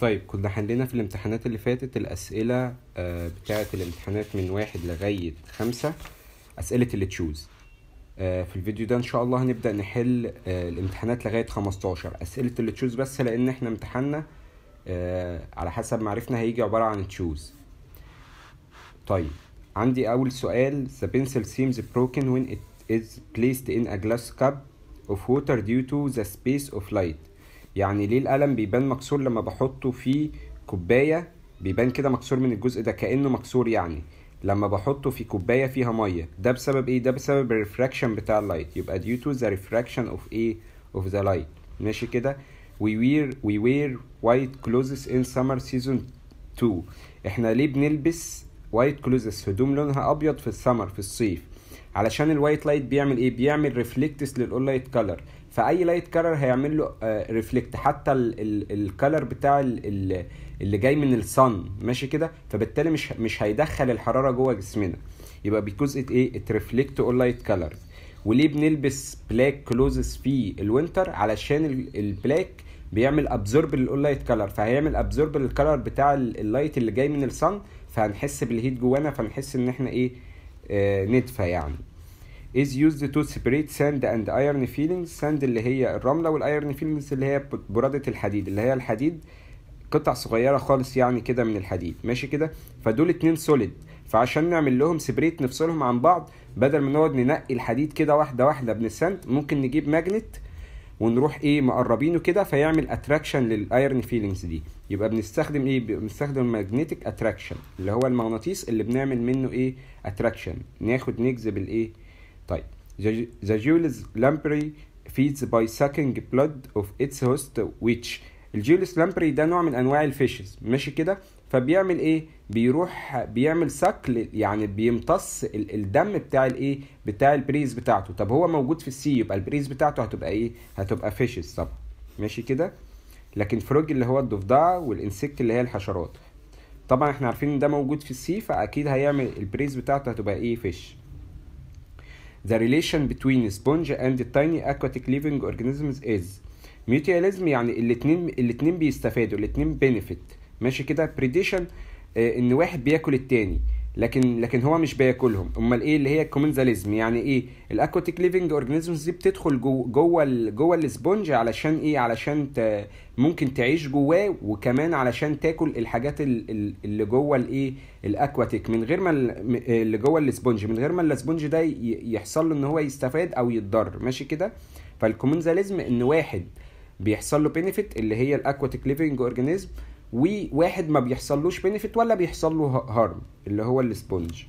طيب كنا حلينا في الامتحانات اللي فاتت الأسئلة آه، بتاعة الامتحانات من واحد لغاية خمسة أسئلة اللي تشوز. آه، في الفيديو ده إن شاء الله هنبدأ نحل آه، الامتحانات لغاية خمستاشر. أسئلة اللي تشوز بس لأن إحنا امتحاننا على حسب ما عرفنا هيجي عبارة عن choose. طيب عندي أول سؤال. The pencil seems broken when it is placed in a glass cup of water due to the space of light. يعني ليه القلم بيبان مكسور لما بحطه في كوباية؟ بيبان كده مكسور من الجزء ده كأنه مكسور يعني. لما بحطه في كوباية فيها مية. ده بسبب إيه؟ ده بسبب ال refraction بتاع ال light يبقى due to the refraction of إيه of the light. ماشي كده؟ We wear we wear white clothes in summer season 2 إحنا ليه بنلبس white clothes هدوم لونها أبيض في السمر في الصيف. علشان ال white light بيعمل إيه؟ بيعمل reflects لل all light color فأي light color هيعمل له reflect حتى ال color بتاع ال- ال- اللي جاي من ال sun ماشي كده؟ فبالتالي مش مش هيدخل الحرارة جوه جسمنا. يبقى because it reflect all light colors وليه بنلبس black clothes في ال winter علشان ال- ال black بيعمل absorb لل all light color فهيعمل absorb لل color بتاع ال- ال light اللي جاي من ال sun فهنحس بال heat جوانا. فنحس إن إحنا إيه؟ آه ندفى يعني. Is used to separate sand and iron filings sand اللي هي الرملة وال iron filings اللي هي برادة الحديد اللي هي الحديد قطع صغيرة خالص يعني كده من الحديد. ماشي كده؟ فدول اتنين solid فعشان نعمل لهم separate نفصلهم عن بعض بدل ما نقعد ننقي الحديد كده واحدة واحدة بنسند ممكن نجيب magnet ونروح إيه مقربينه كده فيعمل attraction لل iron filings دي. يبقى بنستخدم إيه؟ بنستخدم ال magnetic attraction اللي هو المغناطيس اللي بنعمل منه إيه؟ attraction ناخد نجذب الايه؟ طيب. the jawless lamprey feeds by sucking blood of its host which ال jawless lamprey ده نوع من انواع ال fishes. ماشي كده؟ فبيعمل إيه؟ بيروح بيعمل suck يعني بيمتص ال- الدم بتاع الايه بتاع ال preys بتاعته. طب هو موجود في ال sea يبقى ال preys بتاعته هتبقى إيه؟ هتبقى fishes طب ماشي كده؟ لكن frog اللي هو الضفدعه وال insect اللي هي الحشرات. طبعا إحنا عارفين إن ده موجود في ال sea فأكيد هيعمل ال preys بتاعته هتبقى إيه؟ fish The relation between sponge and tiny aquatic living organisms is mutualism يعني الاتنين الاتنين بيستفادوا الاتنين benefit. ماشي كده predation آه إن واحد بياكل التاني. لكن لكن هو مش بياكلهم. أمال إيه اللي هي commensalism يعني إيه؟ ال aquatic living organisms دي بتدخل جو جوه ال جوه ال sponge علشان إيه؟ علشان ت ممكن تعيش جواه وكمان علشان تاكل الحاجات ال- ال- اللي جوه الإيه؟ ال aquatic من غير ما م- اللي جوه ال sponge. من غير ما ال sponge ده يحصل له إن هو يستفاد أو يتضر. ماشي كده؟ فال commensalism إن واحد بيحصل له benefit اللي هي ال aquatic living organism وواحد ما بيحصلوش benefit ولا بيحصل له harm اللي هو ال sponge.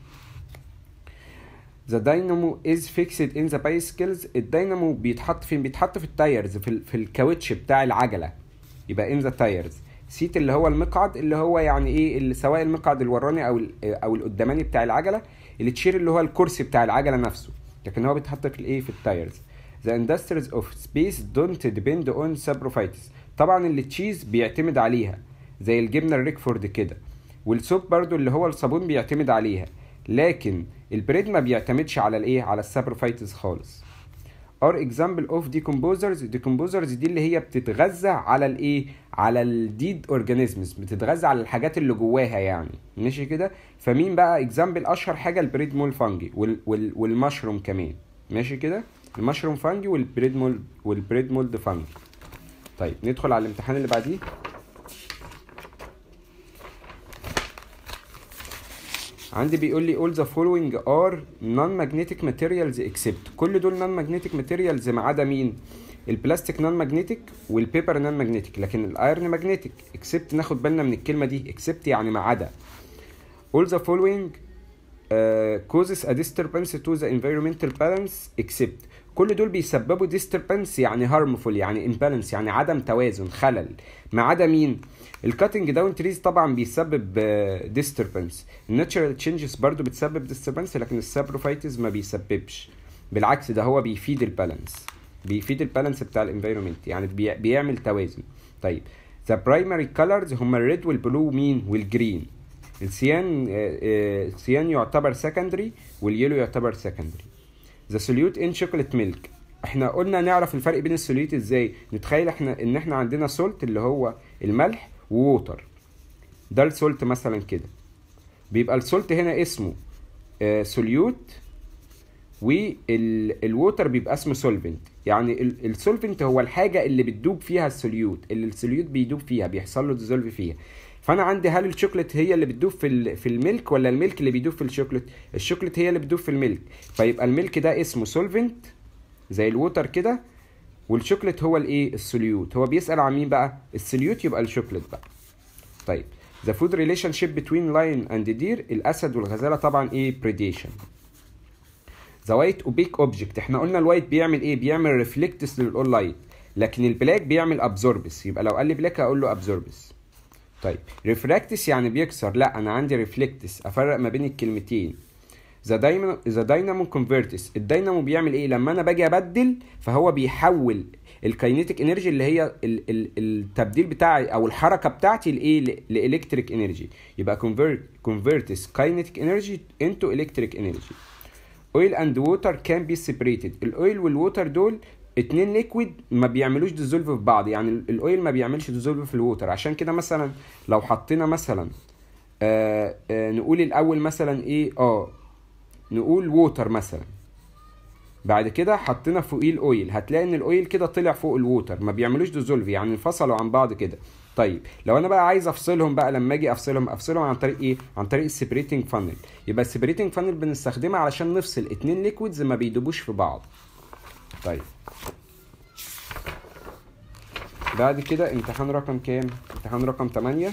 The dynamo is fixed in the bicycles. الدينامو بيتحط فين؟ بيتحط في ال tires في, في الكاوتش بتاع العجلة. يبقى in the tires. seat اللي هو المقعد اللي هو يعني إيه اللي سواء المقعد الوراني أو أو القداماني بتاع العجلة ال chair اللي هو الكرسي بتاع العجلة نفسه. لكن هو بيتحط في الإيه؟ في ال tires. The industries of space don't depend on saprophytes طبعا اللي تشيز بيعتمد عليها. زي الجبنة الريكفورد كده. وال soap برضو اللي هو الصابون بيعتمد عليها. لكن ال bread ما بيعتمدش على الإيه؟ على ال saprophytes خالص. Are example of decomposers. Decomposers دي اللي هي بتتغذى على الإيه؟ على ال dead organisms بتتغذى على الحاجات اللي جواها يعني. ماشي كده؟ فمين بقى؟ example أشهر حاجة ال bread mold fungi. وال وال والمشروم كمان. ماشي كده؟ ال mushroom fungi وال bread mold وال bread mold fungi. طيب ندخل على الامتحان اللي بعديه. عندي بيقول لي all the following are non-magnetic materials except كل دول non-magnetic materials ما عدا مين البلاستيك non-magnetic وال paper non-magnetic لكن ال iron magnetic except ناخد بالنا من الكلمة دي except يعني ما عدا all the following uh, causes a disturbance to the environmental balance except كل دول بيسببوا disturbance يعني harmful يعني imbalance يعني عدم توازن خلل. ما عدا مين؟ ال cutting down trees طبعا بيسبب disturbance. ال natural changes برضو بتسبب disturbance لكن ال saprophytes ما بيسببش. بالعكس ده هو بيفيد ال balance بيفيد ال balance بتاع ال environment يعني بي... بيعمل توازن. طيب the primary colors هما ال red وال blue مين؟ وال green ال cyan ال cyan يعتبر secondary وال yellow يعتبر secondary the solute in chocolate milk إحنا قلنا نعرف الفرق بين ال solute إزاي. نتخيل إحنا ان إحنا عندنا salt اللي هو الملح water ده ال salt مثلا كده. بيبقى ال salt هنا اسمه solute وال water بيبقى اسمه solvent يعني ال solvent هو الحاجة اللي بتدوب فيها ال solute اللي ال solute بيدوب فيها بيحصل له dissolve فيها. فأنا عندي هل الشوكليت هي اللي بتدوب في في ال milk ولا ال milk اللي بيدوب في الشوكليت؟ الشوكليت هي اللي بتدوب في ال milk. فيبقى ال milk ده اسمه solvent زي ال water كده والشوكليت هو الإيه؟ ال solute. هو بيسأل عن مين بقى؟ ال solute يبقى الشوكليت بقى. طيب the food relationship between lion and deer الأسد والغزالة طبعا إيه؟ predation. the white opaque object إحنا قلنا ال white بيعمل إيه؟ بيعمل reflects لل all light لكن ال black بيعمل absorbs يبقى لو قال لي black أقول له absorbs طيب. refracts يعني بيكسر. لا أنا عندي reflects أفرق ما بين الكلمتين. the dynamo the dynamo converts ال dynamo بيعمل إيه؟ لما أنا باجي أبدل فهو بيحول ال kinetic energy اللي هي ال ال التبديل بتاعي أو الحركة بتاعتي لإيه؟ ل electric energy. يبقى convert converts kinetic energy into electric energy oil and water can be separated. ال oil وال water دول اتنين liquid ما بيعملوش dissolve في بعض يعني ال oil ما بيعملش dissolve في ال water عشان كده مثلا لو حطينا مثلا آآ آآ نقول الأول مثلا إيه؟ آه نقول water مثلا. بعد كده حطينا فوقيه ال oil هتلاقي إن ال oil كده طلع فوق ال water ما بيعملوش dissolve يعني انفصلوا عن بعض كده. طيب لو أنا بقى عايز أفصلهم بقى لما أجي أفصلهم أفصلهم عن طريق إيه؟ عن طريق ال separating funnel يبقى ال separating funnel بنستخدمها علشان نفصل اتنين liquids ما بيدوبوش في بعض. طيب بعد كده امتحان رقم كام امتحان رقم 8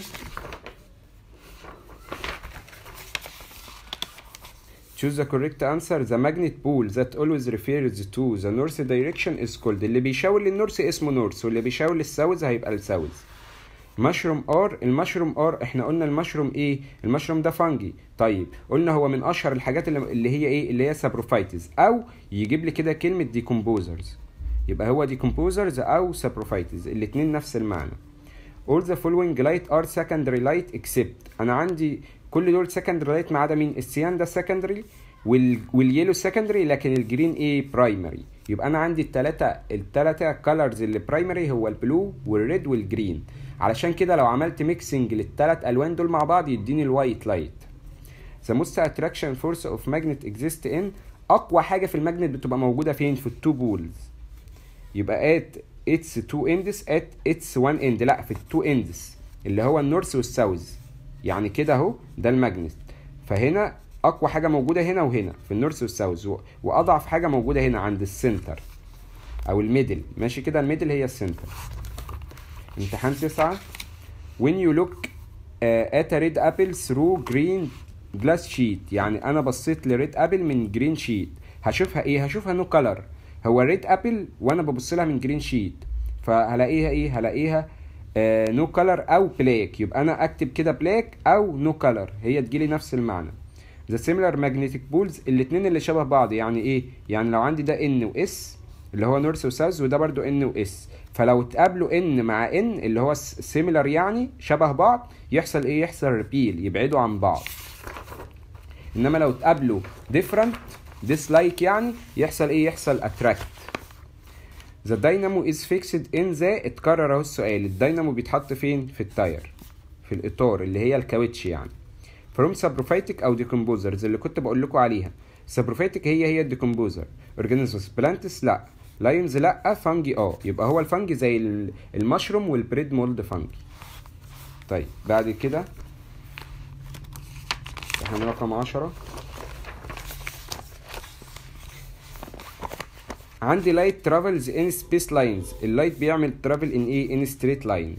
Choose the correct answer. The magnet pole that always refers to the north direction is called. اللي بيشاور لل north اسمه north واللي بيشاور لل south هيبقى ال south. mushroom are ال mushroom are إحنا قلنا المشروم إيه؟ المشروم ده fungi طيب قلنا هو من أشهر الحاجات اللي, اللي هي إيه؟ اللي هي saprophytes أو يجيب لي كده كلمة decomposers يبقى هو decomposers أو saprophytes الاثنين نفس المعنى. All the following light are secondary light except. أنا عندي كل دول secondary light ما عدا مين؟ ال cyan ده secondary وال... وال yellow secondary لكن ال green إيه؟ primary يبقى أنا عندي الثلاثه الثلاثه colors اللي primary هو ال blue وال red وال green علشان كده لو عملت mixing للثلاث ألوان دول مع بعض يديني ال white light The most attraction force of magnet exists in أقوى حاجة في ال magnet بتبقى موجودة فين؟ في ال two poles يبقى at its two ends at its one end. لا في ال two ends اللي هو ال north وال south. يعني كده أهو ده ال magnet. فهنا أقوى حاجة موجودة هنا وهنا في ال north وال south. وأضعف حاجة موجودة هنا عند ال center أو ال middle. ماشي كده ال middle هي ال center امتحان تسعة. When you look uh, at a red apple through green glass sheet. يعني أنا بصيت ل red apple من green sheet هشوفها إيه؟ هشوفها no color هو red apple وأنا ببص لها من green sheet فهلاقيها إيه؟ هلاقيها no uh, color no أو black يبقى أنا أكتب كده black أو no no color هي تجيلي نفس المعنى. the similar magnetic poles الاثنين اللي شبه بعض. يعني إيه؟ يعني لو عندي ده N و S اللي هو north و south وده برضو N و S فلو اتقابلوا N مع N اللي هو similar يعني شبه بعض يحصل إيه؟ يحصل repel يبعدوا عن بعض. إنما لو اتقابلوا different dislike يعني يحصل إيه؟ يحصل attract the dynamo is fixed in the اتكرر أهو السؤال الداينامو بيتحط فين؟ في ال tire في الإطار اللي هي الكاوتش يعني. from saprophytic أو decomposers اللي كنت بقول لكم عليها. saprophytic هي هي ال decomposer. organisms plants لا. lions لا fungi آه يبقى هو ال fungi زي ال mushroom وال bread mold fungi. طيب بعد كده إحنا رقم عشرة. عندي light travels in space lines ال light بيعمل travel in إيه؟ in straight lines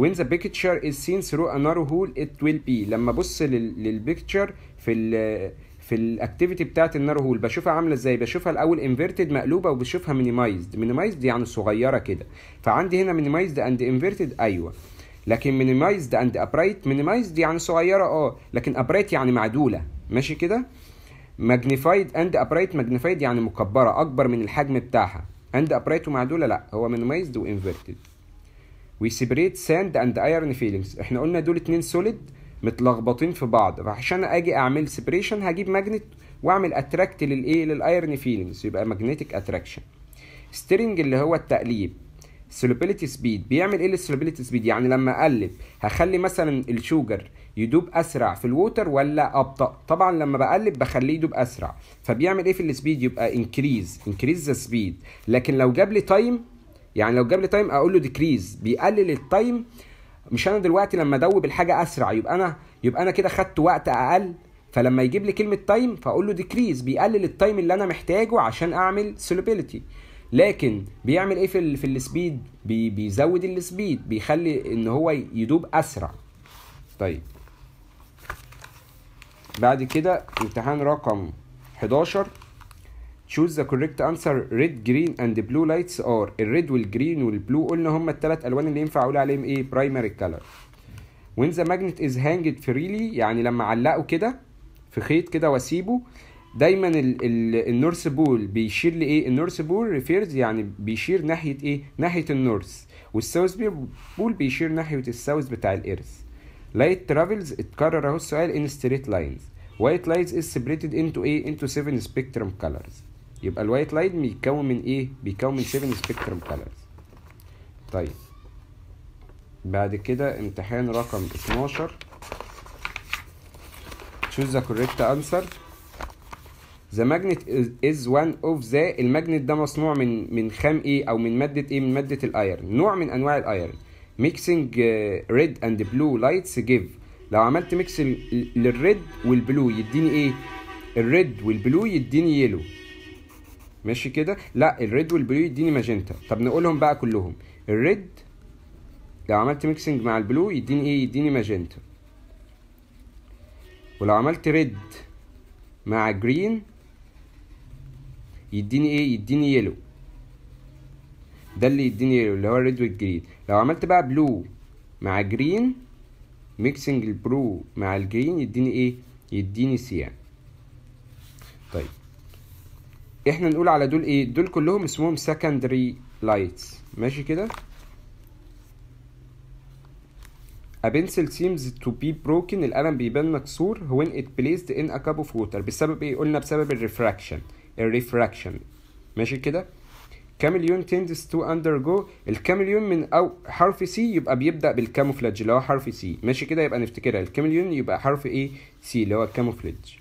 when the picture is seen through a narrow hole it will be. لما أبص لل picture في ال في ال activity بتاعت ال narrow hole بشوفها عاملة إزاي؟ بشوفها الأول inverted مقلوبة وبشوفها minimized minimized يعني صغيرة كده. فعندي هنا minimized and inverted أيوه. لكن minimized and upright minimized يعني صغيرة آه. لكن upright يعني معدولة. ماشي كده؟ magnified and upright magnified يعني مكبرة أكبر من الحجم بتاعها. and upright ومعدولة؟ لا هو minimized و inverted we separate sand and iron filings إحنا قلنا دول اتنين solid متلخبطين في بعض. فعشان أجي أعمل separation هجيب magnet وأعمل attract للإيه؟ لل iron filings يبقى magnetic attraction stirring اللي هو التقليب. Solubility speed بيعمل إيه لل solubility speed يعني لما أقلب هخلي مثلا ال sugar يدوب أسرع في ال water ولا أبطأ؟ طبعا لما بقلب بخليه يدوب أسرع. فبيعمل إيه في ال speed يبقى increase increase the speed لكن لو جاب لي time يعني لو جاب لي time أقول له decrease بيقلل ال time مش أنا دلوقتي لما أدوب الحاجة أسرع يبقى أنا يبقى أنا كده خدت وقت أقل. فلما يجيب لي كلمة time فأقول له decrease بيقلل ال time اللي أنا محتاجه عشان أعمل solubility لكن بيعمل إيه في ال في ال speed بي بيزود ال speed بيخلي إن هو يدوب أسرع. طيب. بعد كده امتحان رقم 11 choose the correct answer red green and blue lights are ال red وال green وال blue قلنا هم الثلاث ألوان اللي ينفع أقول عليهم إيه؟ primary color. When the magnet is hanged freely يعني لما علقه كده في خيط كده واسيبه دايما ال ال ال north pole بيشير لإيه؟ ال north pole refers يعني بيشير ناحية إيه؟ ناحية ال north. وال south pole بيشير ناحية ال south بتاع ال Earth. light travels اتكرر أهو السؤال in straight lines white lights is separated into إيه؟ into 7 spectrum colors يبقى ال white light بيتكون من إيه؟ بيتكون من 7 spectrum colors طيب. بعد كده امتحان رقم 12 choose the correct answer. The magnet is, one of the ال magnet ده مصنوع من من خام إيه أو من مادة إيه من مادة ال iron نوع من أنواع ال iron mixing uh, red and blue lights give. لو عملت mix لل red وال blue يديني إيه؟ ال red وال blue يديني yellow ماشي كده؟ لا ال red وال blue يديني ماجنتا. طب نقولهم بقى كلهم. ال red لو عملت mixing مع ال blue يديني إيه؟ يديني ماجنتا. ولو عملت red مع green يديني إيه؟ يديني yellow. ده اللي يديني yellow اللي هو ال red وال green. لو عملت بقى blue مع green mixing ال blue مع ال green يديني إيه؟ يديني cyan إحنا نقول على دول إيه؟ دول كلهم اسمهم secondary lights. ماشي كده؟ A pencil seems to be broken. القلم بيبان مكسور when it placed in a cup of water. بسبب إيه؟ قلنا بسبب ال refraction ال refraction ماشي كده؟ chameleon tends to undergo. ال chameleon من أول حرف C يبقى بيبدأ بال camouflage اللي هو حرف C ماشي كده؟ يبقى نفتكرها. ال chameleon يبقى حرف إيه؟ C اللي هو ال camouflage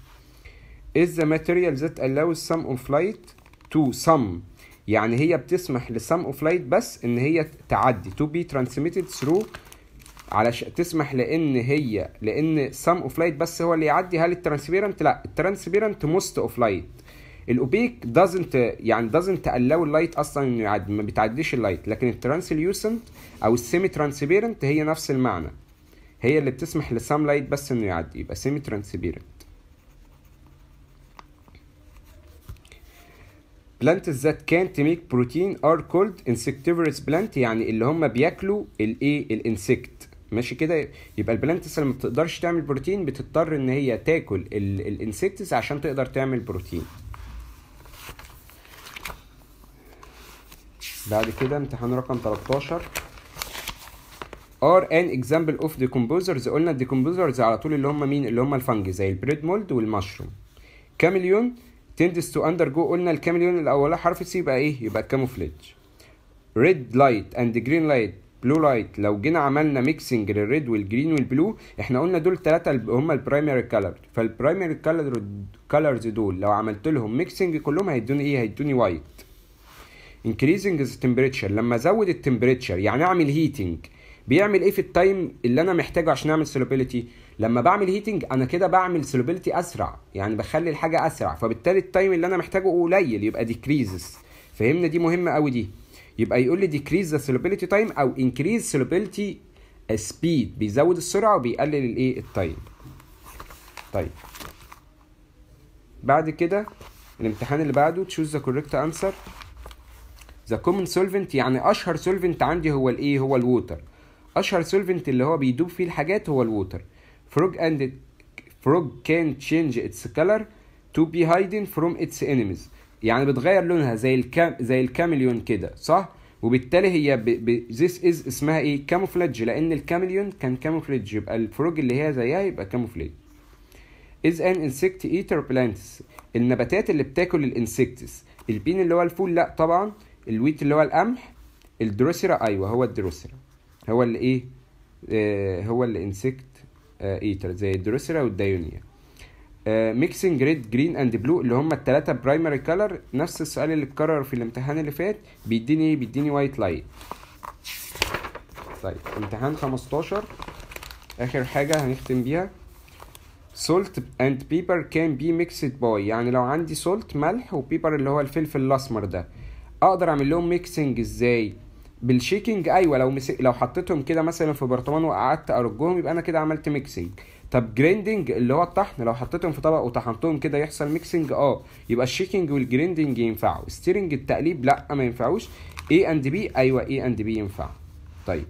is the material that allows some of light to some. يعني هي بتسمح ل some of light بس إن هي تعدي. To be transmitted through علشان تسمح لإن هي لإن some of light بس هو اللي يعدي. هل ال transparent؟ لا. ال transparent most of light ال opaque doesn't يعني doesn't allow ال light أصلا إنه يعدي ما بتعديش ال light لكن ال translucent أو ال semi-transparent هي نفس المعنى. هي اللي بتسمح ل some light بس إنه يعدي. يبقى semi-transparent plants that can't make protein are called insectivorous plant يعني اللي هم بياكلوا الايه؟ ال insect. ماشي كده؟ يبقى ال plants اللي ما بتقدرش تعمل بروتين بتضطر إن هي تاكل ال insects عشان تقدر تعمل بروتين. بعد كده امتحان رقم 13 are an example of decomposers. قلنا ال decomposers على طول اللي هم مين؟ اللي هم ال fungi زي ال bread mold وال mushroom. Chameleon tends to undergo قلنا ال chameleon الاولى حرف C يبقى إيه؟ يبقى camouflage red light and green light blue light لو جينا عملنا mixing لل red وال green وال blue إحنا قلنا دول ثلاثة هم ال primary color فال primary color colors دول لو عملت لهم mixing كلهم هيدوني إيه؟ هيدوني white increasing the temperature. لما أزود ال temperature يعني أعمل heating بيعمل إيه في ال time اللي أنا محتاجه عشان أعمل solubility لما بعمل heating أنا كده بعمل solubility أسرع يعني بخلي الحاجة أسرع فبالتالي ال time اللي أنا محتاجه قليل يبقى decreases فهمنا؟ دي مهمة قوي دي. يبقى يقول لي decrease the solubility time أو increase solubility speed. بيزود السرعة وبيقلل الإيه؟ ال time طيب. بعد كده الامتحان اللي بعده choose the correct answer. The common solvent يعني أشهر solvent عندي هو الإيه؟ هو ال water أشهر solvent اللي هو بيدوب فيه الحاجات هو ال water frog and frog can change its color to be hidden from its enemies. يعني بتغير لونها زي الكام زي ال chameleon كده صح؟ وبالتالي هي ب... ب... this is اسمها إيه؟ camouflage لأن ال chameleon كان camouflage يبقى ال frog اللي هي زيها يبقى camouflage is an insect eater plants النباتات اللي بتاكل ال insects. ال bean اللي هو الفول لأ طبعا. ال wheat اللي هو القمح. ال drosera أيوه هو ال drosera. هو اللي إيه؟ آه هو اللي insect eater زي ال drosera وال dionaea mixing red green and blue اللي هم الثلاثه primary color نفس السؤال اللي اتكرر في الامتحان اللي فات. بيديني إيه؟ بيديني white light طيب امتحان 15 آخر حاجة هنختم بيها. Salt and pepper can be mixed by يعني لو عندي salt ملح و pepper اللي هو الفلفل الأسمر ده. أقدر أعمل لهم mixing إزاي؟ بال shaking أيوه لو مسك لو حطيتهم كده مثلا في برطمان وقعدت أرجهم يبقى أنا كده عملت mixing طب grinding اللي هو الطحن لو حطيتهم في طبق وطحنتهم كده يحصل mixing آه يبقى ال shaking وال grinding ينفعوا. stirring التقليب لأ ما ينفعوش. A اند بي أيوه A and B ينفع. طيب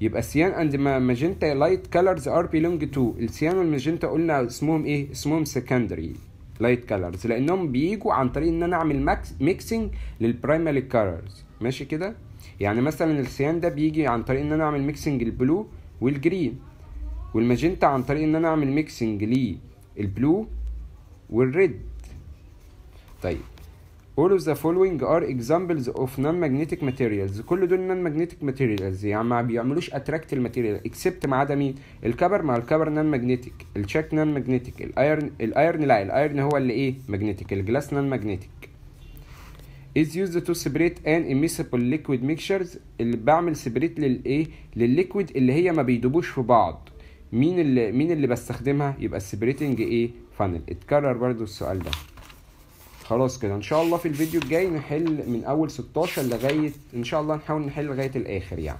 يبقى cyan and magenta light colors are belong to ال cyan وال magenta قلنا اسمهم إيه؟ اسمهم secondary light colors لأنهم بيجوا عن طريق إن أنا أعمل mixing لل primary colors ماشي كده؟ يعني مثلا ال cyan ده بيجي عن طريق إن أنا أعمل mixing ال blue وال green وال magenta عن طريق إن أنا أعمل mixing لل blue وال red طيب all of the following are examples of non-magnetic materials. كل دول non-magnetic materials يعني ما بيعملوش attract ال material except ما عدا مين؟ ال copper. مع ال copper non-magnetic ال chalk non-magnetic ال iron ال iron لا ال iron هو اللي إيه؟ magnetic ال glass non-magnetic. Is used to separate an immiscible liquid mixtures. اللي بعمل separate للايه للل liquid اللي هي ما بيدوبوش في بعض. مين اللي مين اللي بستخدمها؟ يبقى ال separating إيه فانل اتكرر برضو السؤال ده. خلاص كده إن شاء الله في الفيديو الجاي نحل من أول 16 لغايه إن شاء الله نحاول نحل لغاية الآخر يعني.